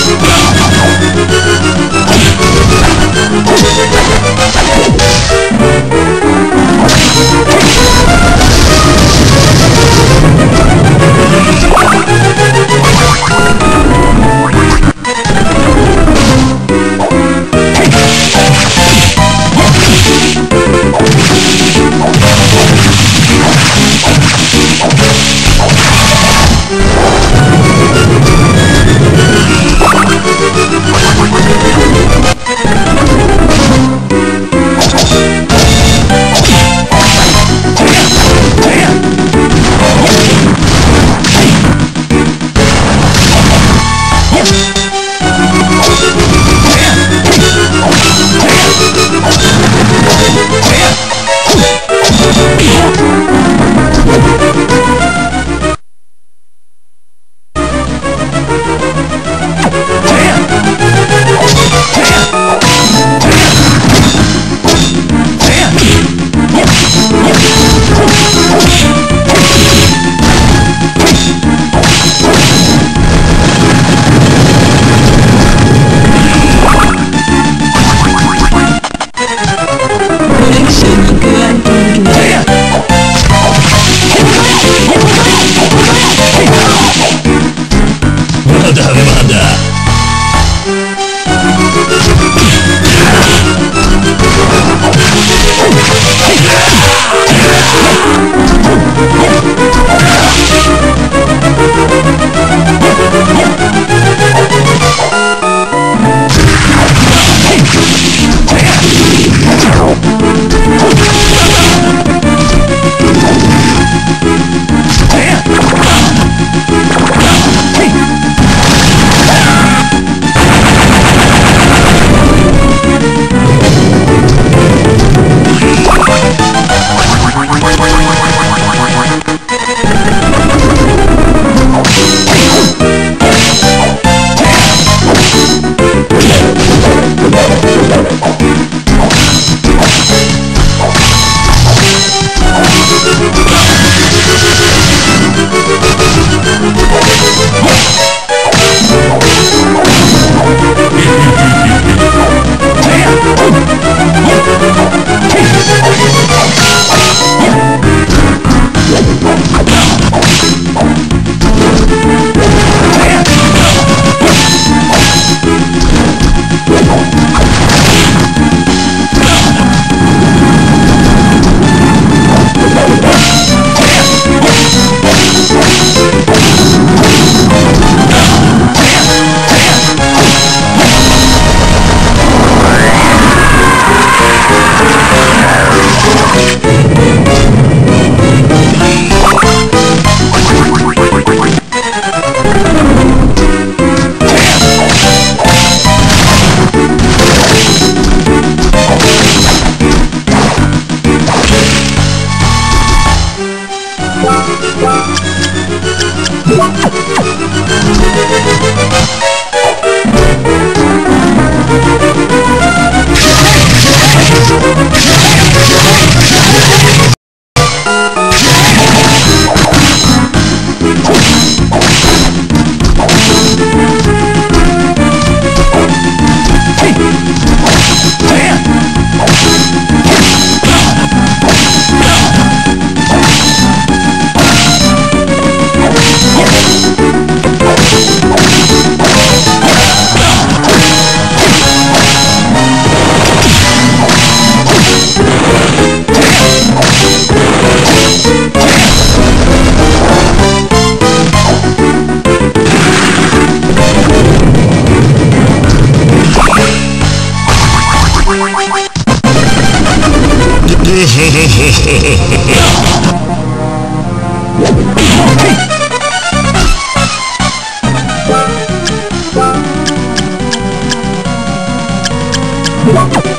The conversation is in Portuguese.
Thank you. What?